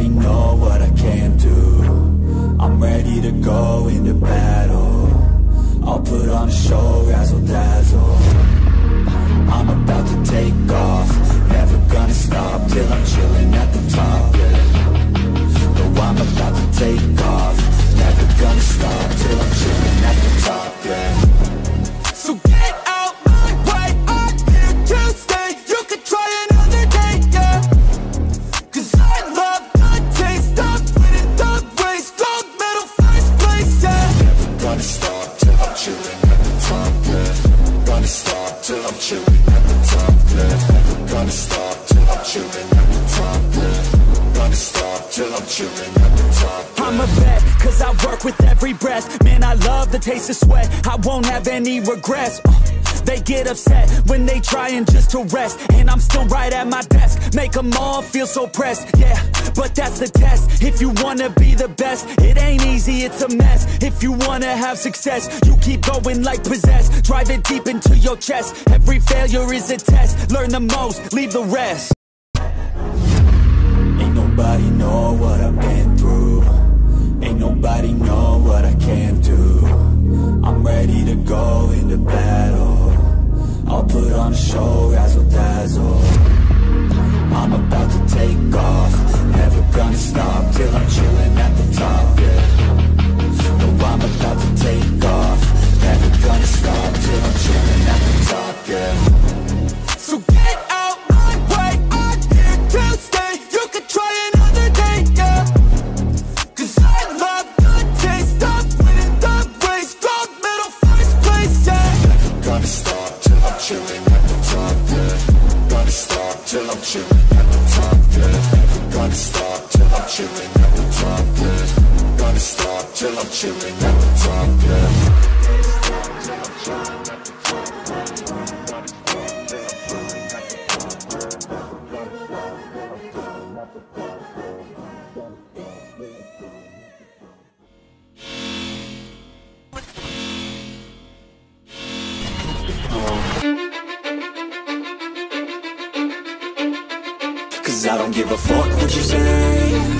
Nobody know what I can do. I'm ready to go into battle. I'll put on a show, razzle dazzle. I'm about to take off. Never gonna stop till I'm chilling at the won't have any regrets. Uh, They get upset when they trying just to rest. And I'm still right at my desk. Make them all feel so pressed, yeah But that's the test. If you wanna be the best It ain't easy, it's a mess. If you wanna have success You keep going like possessed. Drive it deep into your chest. Every failure is a test. Learn the most, leave the rest. Ain't nobody know what I've been through. Ain't nobody know what I can do I'm ready to go into battle. I'll put on a show, razzle dazzle. I'm about to take off. Never gonna stop till I'm chilling at the top, yeah. No, I'm about to take off. Never gonna stop till I'm chilling at the top, yeah chilling at the top, yeah Gonna stop till I'm chilling at the top, yeah Cause I don't give a fuck what you say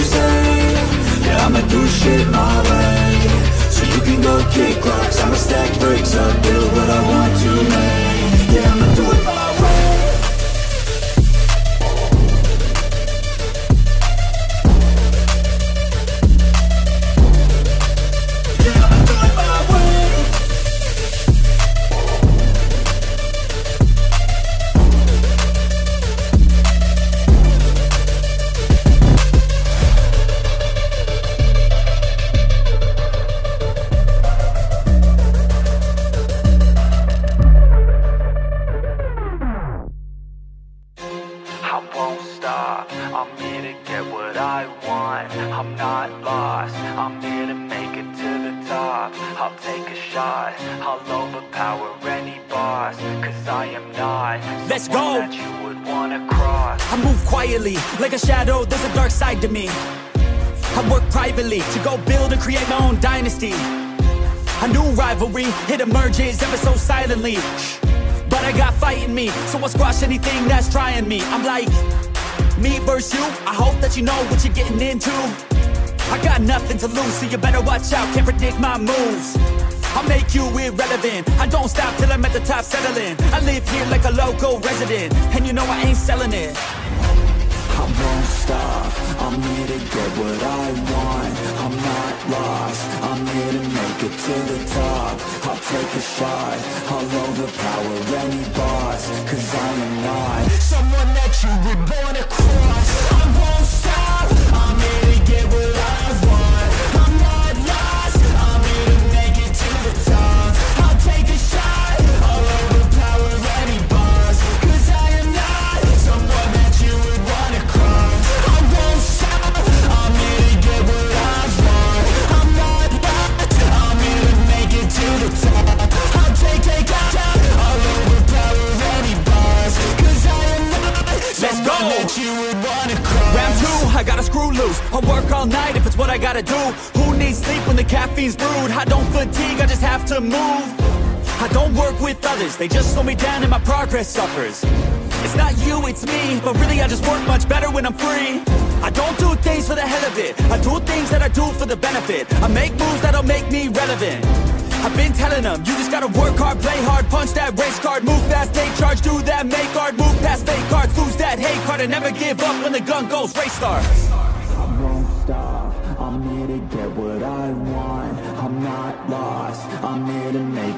you say Yeah, I'ma do shit my way So you can go kick rocks I'ma stack bricks up Build like a shadow, there's a dark side to me. I work privately to go build and create my own dynasty. A new rivalry, it emerges ever so silently. But I got fight in me, so I'll squash anything that's trying me. I'm like, me versus you, I hope that you know what you're getting into. I got nothing to lose, so you better watch out, can't predict my moves. I'll make you irrelevant. I don't stop till I'm at the top settling. I live here like a local resident, and you know I ain't selling it. Won't stop, I'm here to get what I want. I'm not lost, I'm here to make it to the top. I'll take a shot, I'll overpower any boss Cause I am not. Someone that you would wanna cross I won't they just slow me down and my progress suffers. It's not you, it's me, but really I just work much better when I'm free. I don't do things for the hell of it, I do things that I do for the benefit. I make moves that'll make me relevant. I've been telling them, you just gotta work hard, play hard, punch that race card, move fast, take charge, do that, make hard, move past fake cards, lose that hate card, and never give up when the gun goes, race starts. I won't stop, I'm here to get what I want I'm not lost, I'm here to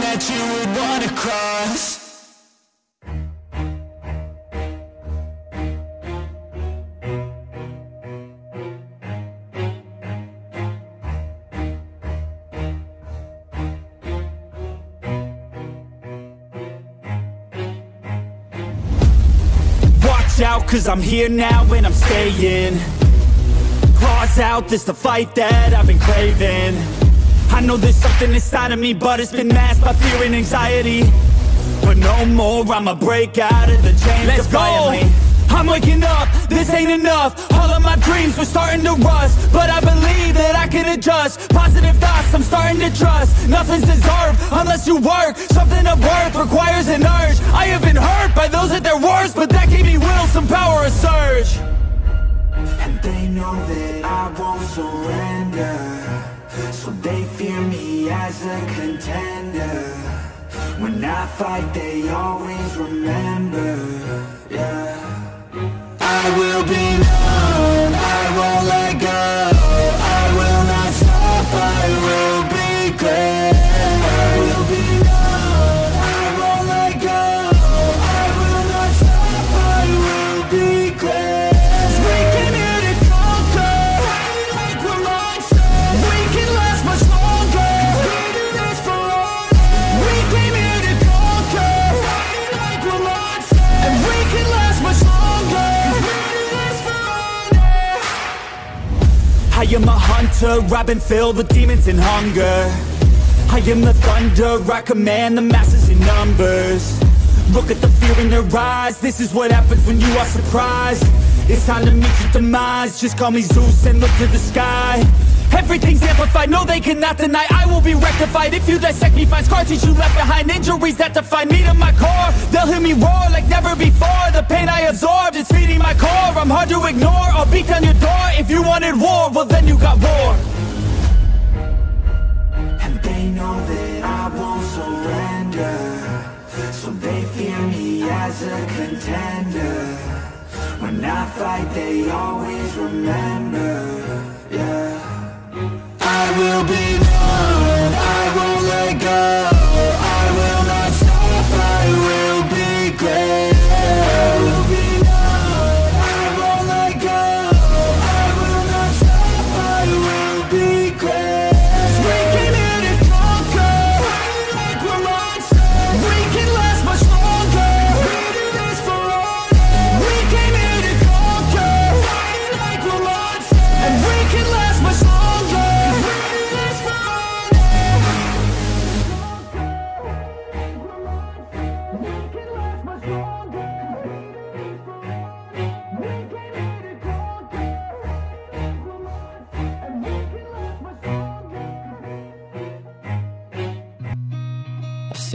that you would wanna cross Watch out, cause I'm here now and I'm staying. Claws out, this the fight that I've been craving. I know there's something inside of me, but it's been masked by fear and anxiety. But no more, I'ma break out of the chains Let's defiantly. I'm waking up, this ain't enough. All of my dreams were starting to rust But I believe that I can adjust. Positive thoughts, I'm starting to trust. Nothing's deserved unless you work. Something of worth requires an urge. I have been hurt by those at their worst But that gave me will, some power, a surge And they know that I won't surrender so they fear me as a contender. When I fight they always remember Yeah. I will be known, I won't let go. I've been filled with demons and hunger. I am the thunder, I command the masses in numbers. Look at the fear in their eyes This is what happens when you are surprised. It's time to meet your demise Just call me Zeus and look to the sky. Everything's amplified, no they cannot deny. I will be rectified if you dissect me. Find that you left behind Injuries that define me to my core. They'll hear me roar like never before. The pain I absorbed is feeding my core. I'm hard to ignore, I'll beat down your door. If you wanted war, well then you got war me a contender. When I fight they always remember, yeah. I will be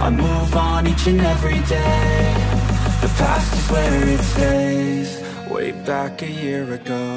I move on each and every day. The past is where it stays. Way back a year ago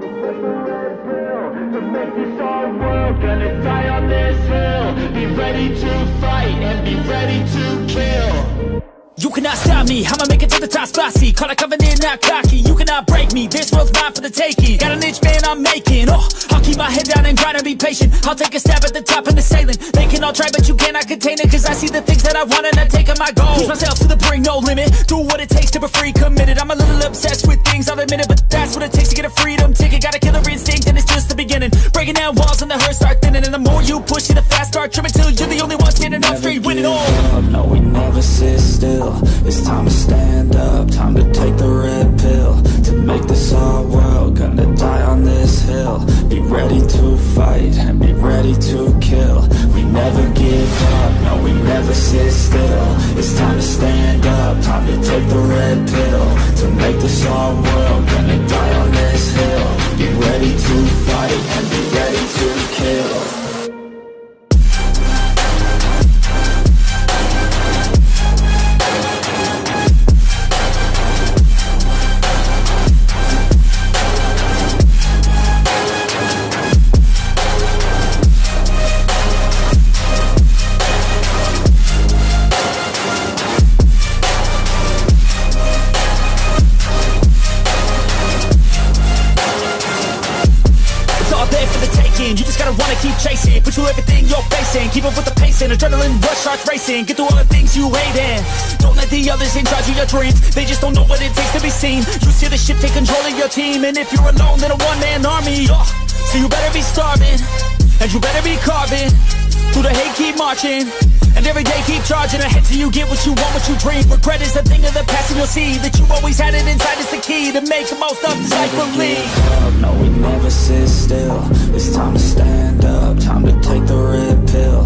to make this our world Gonna die on this hill. Be ready to fight and be ready to kill You cannot stop me, I'ma make it to the top spicy Call a covenant, not cocky. You cannot break me, this world's mine for the taking. Got an itch, man, I'm making. Oh, I'll keep my head down and grind and be patient. I'll take a stab at the top and the sailing. They can all try but you cannot contain it Cause I see the things that I want and I take on my goal. Push myself to the brink, no limit. Do what it takes to be free, committed. I'm a little obsessed with things, I'll admit it But that's what it takes to get a freedom ticket. Got a killer instinct and it's just the beginning. Breaking down walls and the hurt start thinning. And the more you push it, the fast start trimming Till you're the only one standing up straight, winning all. up, no we never sit Make Racing. Get through all the things you hate and Don't let the others in charge of your dreams. They just don't know what it takes to be seen. You see the ship take control of your team. And if you're alone then a one-man army. Oh, So you better be starving. And you better be carving. Through the hate keep marching. And every day keep charging ahead till you get what you want, what you dream. Regret is a thing of the past and you'll see That you always had it inside. Is the key To make the most of this life believe no we never sit still. It's time to stand up, time to take the red pill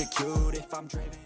execute if I'm driven